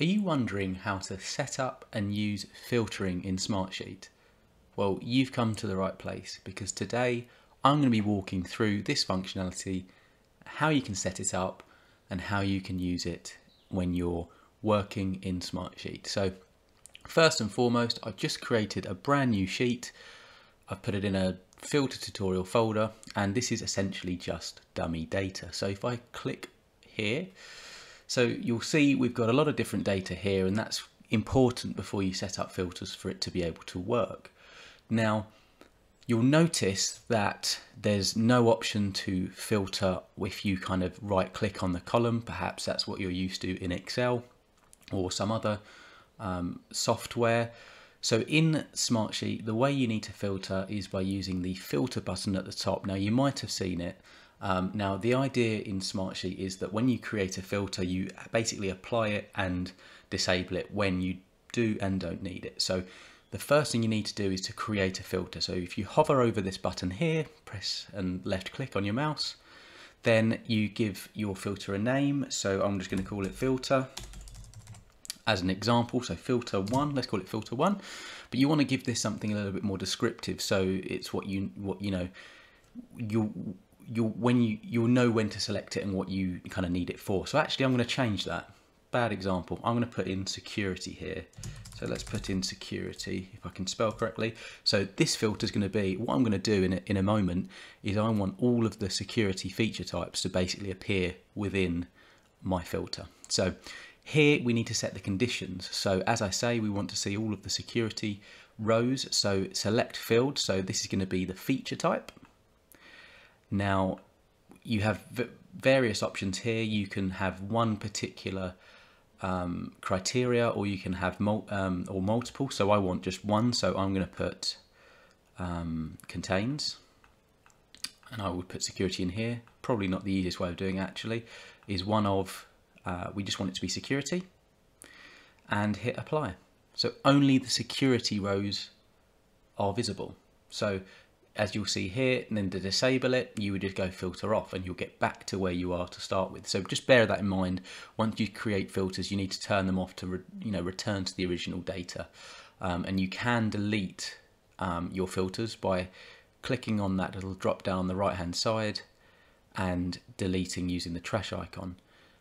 Are you wondering how to set up and use filtering in Smartsheet? Well, you've come to the right place because today I'm going to be walking through this functionality, how you can set it up and how you can use it when you're working in Smartsheet. So first and foremost, I've just created a brand new sheet. I've put it in a filter tutorial folder and this is essentially just dummy data. So if I click here, so you'll see we've got a lot of different data here and that's important before you set up filters for it to be able to work. Now, you'll notice that there's no option to filter if you kind of right click on the column. Perhaps that's what you're used to in Excel or some other um, software. So in Smartsheet, the way you need to filter is by using the filter button at the top. Now you might have seen it um, now the idea in Smartsheet is that when you create a filter, you basically apply it and disable it when you do and don't need it. So the first thing you need to do is to create a filter. So if you hover over this button here, press and left click on your mouse, then you give your filter a name. So I'm just going to call it filter as an example. So filter one, let's call it filter one, but you want to give this something a little bit more descriptive. So it's what you, what, you know, you you'll when you you'll know when to select it and what you kind of need it for. So actually, I'm going to change that. Bad example. I'm going to put in security here. So let's put in security if I can spell correctly. So this filter is going to be what I'm going to do in a, in a moment is I want all of the security feature types to basically appear within my filter. So here we need to set the conditions. So as I say, we want to see all of the security rows. So select field. So this is going to be the feature type. Now, you have various options here. You can have one particular um, criteria, or you can have mul um, or multiple. So I want just one. So I'm going to put um, contains, and I would put security in here. Probably not the easiest way of doing it, actually. Is one of uh, we just want it to be security, and hit apply. So only the security rows are visible. So as you'll see here, and then to disable it, you would just go filter off and you'll get back to where you are to start with. So just bear that in mind. Once you create filters, you need to turn them off to you know return to the original data. Um, and you can delete um, your filters by clicking on that little drop down on the right hand side and deleting using the trash icon.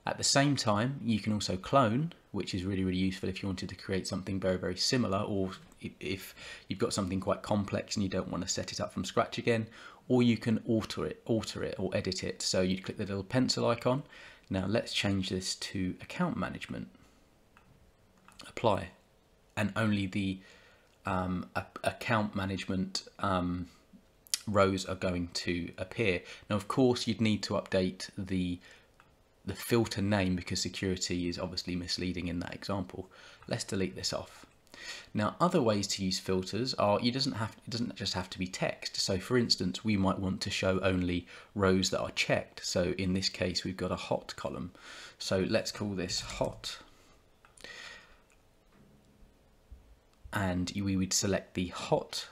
At the same time, you can also clone, which is really, really useful if you wanted to create something very, very similar, or if you've got something quite complex and you don't want to set it up from scratch again, or you can alter it, alter it or edit it. So you'd click the little pencil icon. Now let's change this to account management. Apply, and only the um, account management um, rows are going to appear. Now, of course, you'd need to update the the filter name because security is obviously misleading in that example. Let's delete this off. Now, other ways to use filters are you doesn't have it doesn't just have to be text. So, for instance, we might want to show only rows that are checked. So, in this case, we've got a hot column. So, let's call this hot. And we would select the hot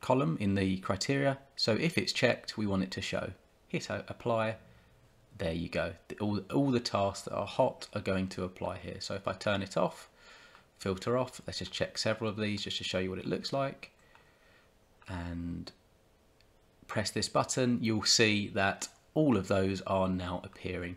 column in the criteria. So, if it's checked, we want it to show. Hit uh, apply there you go. All, all the tasks that are hot are going to apply here. So if I turn it off, filter off, let's just check several of these just to show you what it looks like. And press this button, you'll see that all of those are now appearing.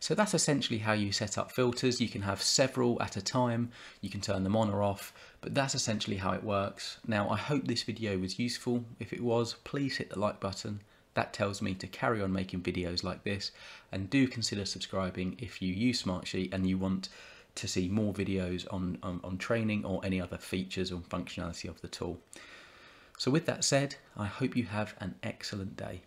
So that's essentially how you set up filters. You can have several at a time, you can turn them on or off, but that's essentially how it works. Now, I hope this video was useful. If it was, please hit the like button that tells me to carry on making videos like this and do consider subscribing if you use Smartsheet and you want to see more videos on, on, on training or any other features or functionality of the tool. So with that said, I hope you have an excellent day.